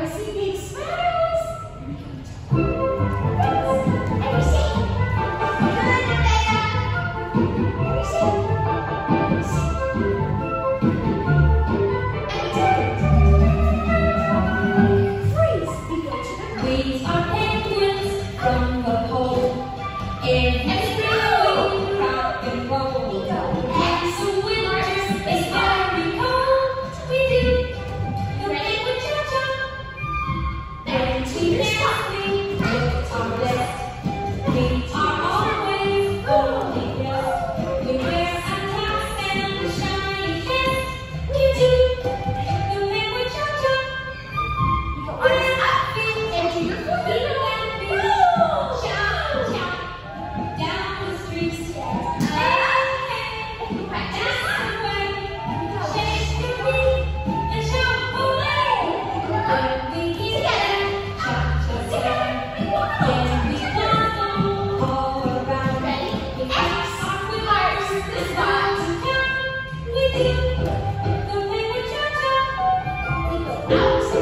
to see big And town.